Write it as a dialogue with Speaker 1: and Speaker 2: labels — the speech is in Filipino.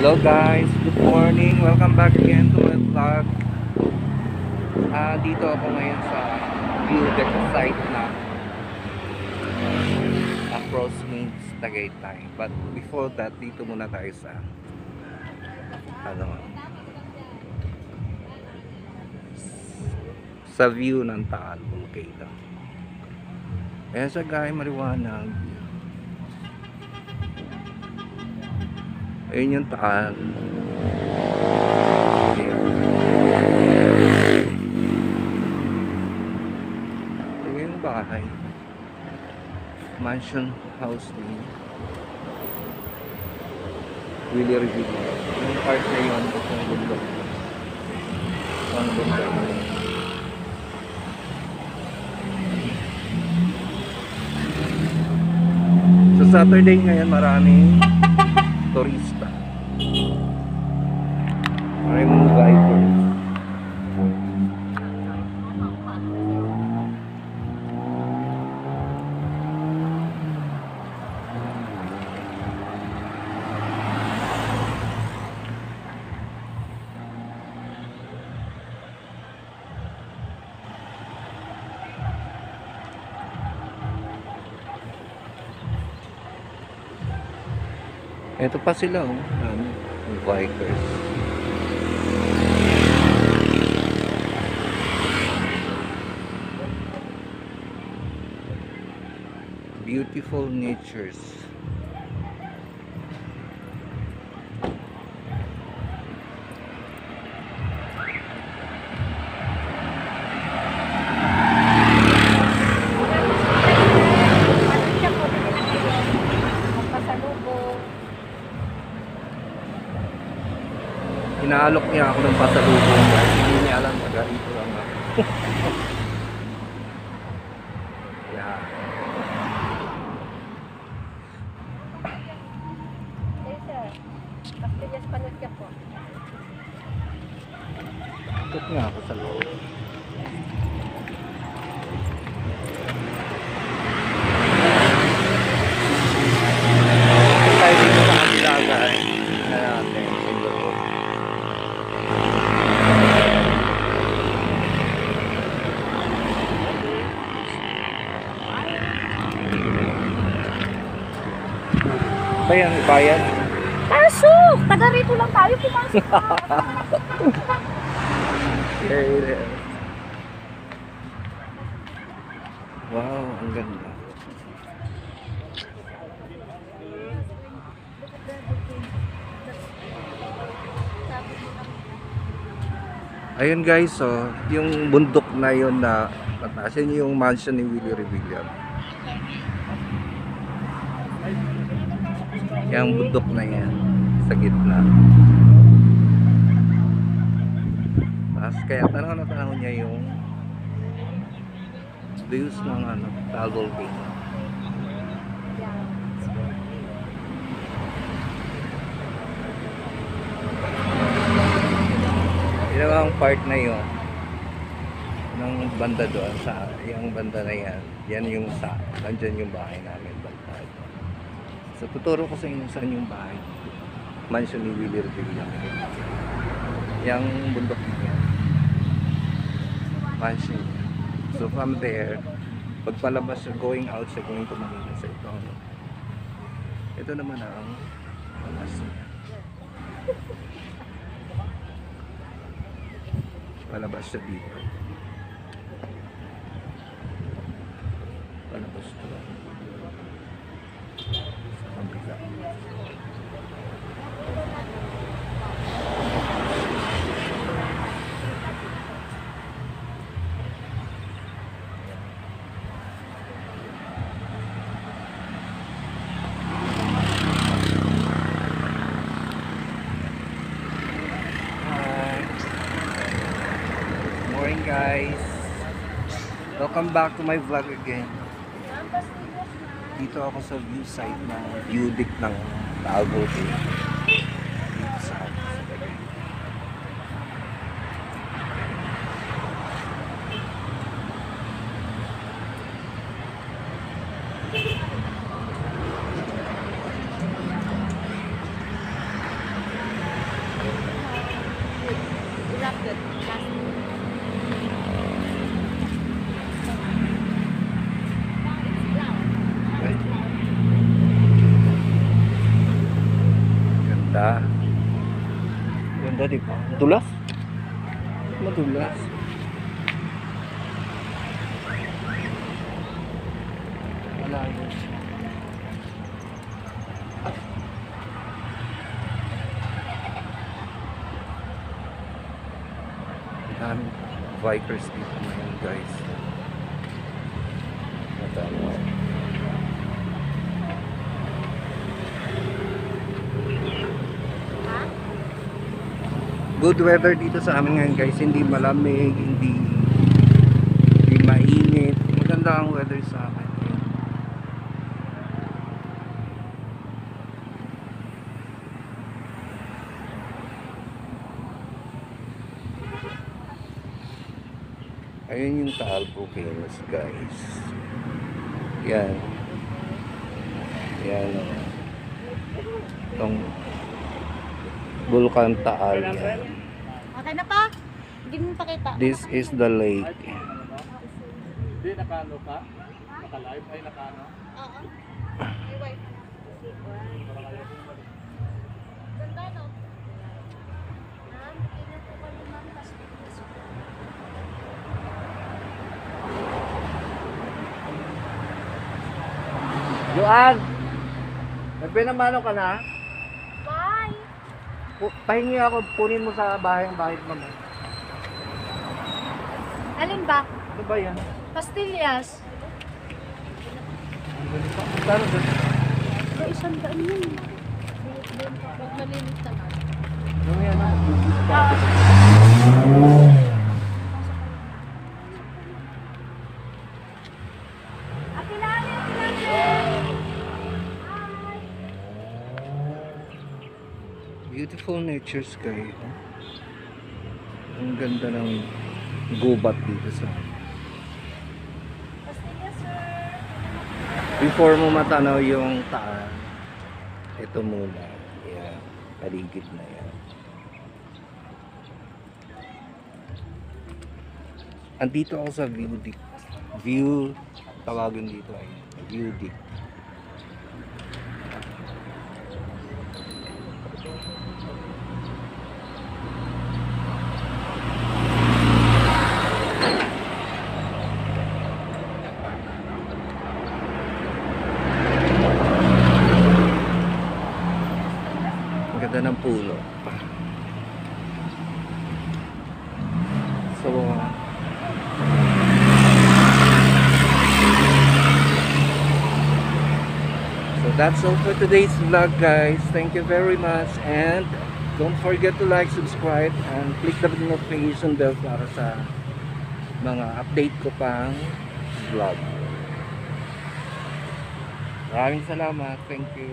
Speaker 1: Hello guys, good morning. Welcome back again to my vlog. Ah, dito ako ngayon sa deck site na across means Tagaytay. But before that, dito muna tayo sa ano sa view ng Taal Volcano. Ayan siya guys, maliwanag. Ayun yung Taal. Ayun yung bahay. Mansion house ni Willie Revilla. Yung part na yun, itong bundok. Ang bundok. Sa Saturday ngayon maraming turista Ito pa sila oh. Ano, bikers. Beautiful natures. Niya ako ng guys. Hindi niya alam taga rito lang ako. yeah.
Speaker 2: Eh, sir. Pastillas panot siya po.
Speaker 1: Ikot nga ako sa loob. Ikot tayo dito sa kabila guys. Tingnan natin sa loob. Bayan, bayan.
Speaker 2: Pasok! Taga rito lang tayo, pumasok
Speaker 1: Wow, ang ganda. Ayun guys, so yung bundok na yun na mataas yun yung mansion ni Willie Revilla. Yung bundok na yan sa gitna. Tapos kaya tanaw na tanaw niya yung views ng ano, Taal Volcano. Yun ang part na yun ng banda doon sa yung banda na yan yan yung sa nandyan yung bahay namin so tuturo ko sa inyo saan yung bahay. Mansion ni Willie Revilla yung bundok na yan. Mansion. Niya. so from there pag palabas siya going out siya going to Manila sa ito. Ano. ito naman ang labas niya. Palabas siya dito palabas to sa kabila Hi. Good morning guys. Welcome back to my vlog again. Dito ako sa view site ng view deck ng Taal Volcano. Dito sa sa Tagaytay. Ganda, di ba? Dulas. Madulas. Malayo. Daming bikers dito ngayon guys. Good weather dito sa amin ngayon guys. Hindi malamig hindi hindi mainit. Maganda ang weather sa amin. Ayun yung Taal Volcanoes guys. Yan. Yan. Oh. itong Vulcan Taal
Speaker 2: Okay na pa? Hindi mo pakita.
Speaker 1: This is the lake.
Speaker 3: Hindi, nakano ka? Naka-live? Ay, nakano?
Speaker 2: Oo. May wifi na. Ganda no? Ma'am, hindi po kami ma'am. Pastiglas po.
Speaker 1: Joan! Nagpinamano ka na? Pahingi ako, punin mo sa bahay ang bahay mo.
Speaker 2: Alin ba?
Speaker 1: Ano ba yan?
Speaker 2: Pastillas.
Speaker 1: Saan ba?
Speaker 2: Sa isang daan yun. Huwag malimit naman.
Speaker 1: Ano yan?
Speaker 2: Akilala,
Speaker 1: Beautiful nature sky. oh. Ang ganda ng gubat dito sa... Before mo matanaw yung taan, ito muna. Yan. Paligid na yan. Andito ako sa view deck. View, tawagan dito ay view deck. Ang ganda ng puno. So, uh, so that's all for today's vlog guys. Thank you very much and don't forget to like, subscribe and click the notification bell para sa mga update ko pang vlog. Maraming salamat. Thank you.